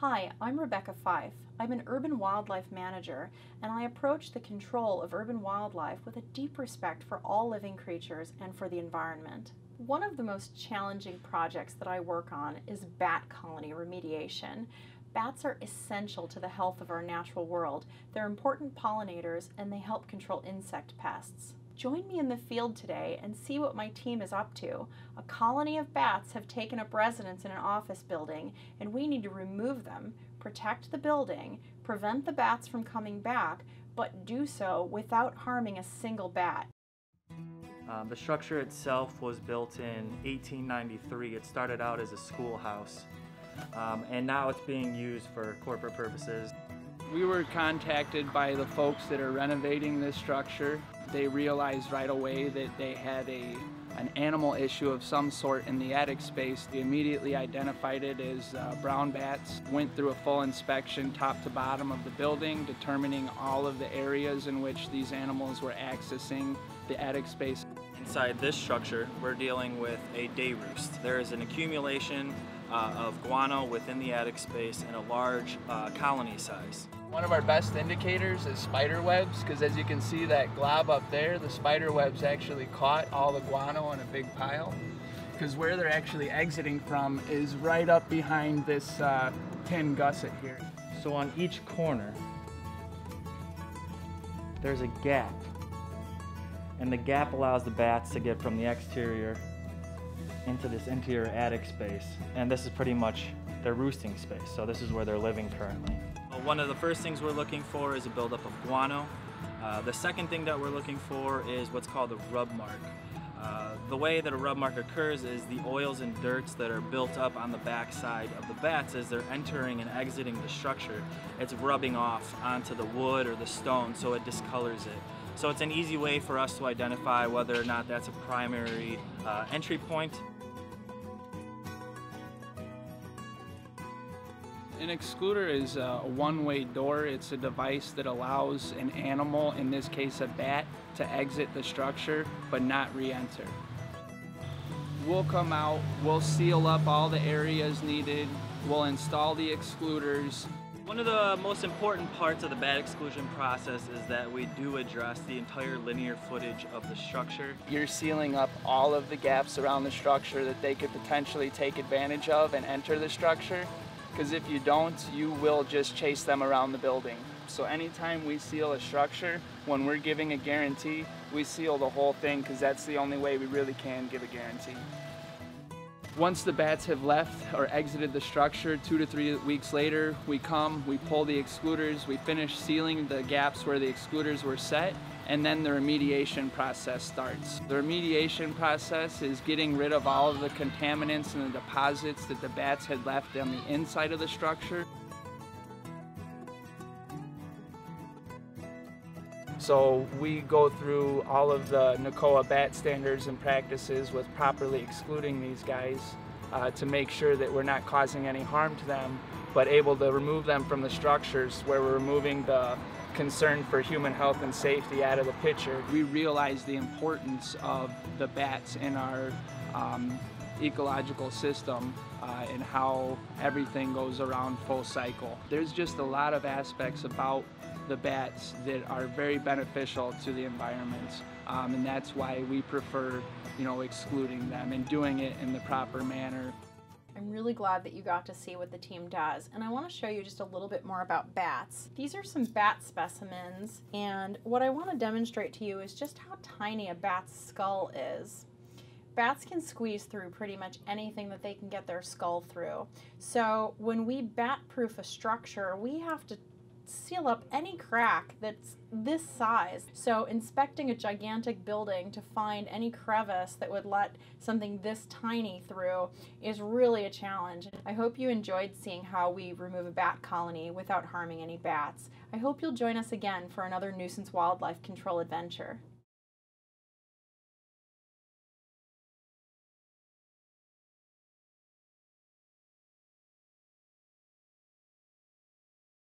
Hi, I'm Rebecca Fife. I'm an urban wildlife manager, and I approach the control of urban wildlife with a deep respect for all living creatures and for the environment. One of the most challenging projects that I work on is bat colony remediation. Bats are essential to the health of our natural world. They're important pollinators and they help control insect pests. Join me in the field today and see what my team is up to. A colony of bats have taken up residence in an office building and we need to remove them, protect the building, prevent the bats from coming back, but do so without harming a single bat. Um, the structure itself was built in 1893. It started out as a schoolhouse um, and now it's being used for corporate purposes. We were contacted by the folks that are renovating this structure they realized right away that they had a an animal issue of some sort in the attic space. They immediately identified it as uh, brown bats, went through a full inspection top to bottom of the building, determining all of the areas in which these animals were accessing the attic space. Inside this structure, we're dealing with a day roost. There is an accumulation uh, of guano within the attic space and a large uh, colony size. One of our best indicators is spider webs because as you can see that glob up there, the spider webs actually caught all the guano in a big pile because where they're actually exiting from is right up behind this uh, tin gusset here. So on each corner, there's a gap and the gap allows the bats to get from the exterior into this interior attic space and this is pretty much their roosting space so this is where they're living currently. One of the first things we're looking for is a buildup of guano. Uh, the second thing that we're looking for is what's called a rub mark. The way that a rub mark occurs is the oils and dirts that are built up on the backside of the bats as they're entering and exiting the structure. It's rubbing off onto the wood or the stone so it discolors it. So it's an easy way for us to identify whether or not that's a primary uh, entry point An excluder is a one-way door. It's a device that allows an animal, in this case a bat, to exit the structure but not re-enter. We'll come out, we'll seal up all the areas needed, we'll install the excluders. One of the most important parts of the bat exclusion process is that we do address the entire linear footage of the structure. You're sealing up all of the gaps around the structure that they could potentially take advantage of and enter the structure because if you don't, you will just chase them around the building. So anytime we seal a structure, when we're giving a guarantee, we seal the whole thing because that's the only way we really can give a guarantee. Once the bats have left or exited the structure, two to three weeks later, we come, we pull the excluders, we finish sealing the gaps where the excluders were set, and then the remediation process starts. The remediation process is getting rid of all of the contaminants and the deposits that the bats had left on the inside of the structure. So we go through all of the NACOA bat standards and practices with properly excluding these guys uh, to make sure that we're not causing any harm to them, but able to remove them from the structures where we're removing the concern for human health and safety out of the picture. We realize the importance of the bats in our um, ecological system uh, and how everything goes around full cycle. There's just a lot of aspects about the bats that are very beneficial to the environment um, and that's why we prefer you know excluding them and doing it in the proper manner. I'm really glad that you got to see what the team does. And I want to show you just a little bit more about bats. These are some bat specimens, and what I want to demonstrate to you is just how tiny a bat's skull is. Bats can squeeze through pretty much anything that they can get their skull through. So when we bat-proof a structure, we have to seal up any crack that's this size. So inspecting a gigantic building to find any crevice that would let something this tiny through is really a challenge. I hope you enjoyed seeing how we remove a bat colony without harming any bats. I hope you'll join us again for another nuisance wildlife control adventure.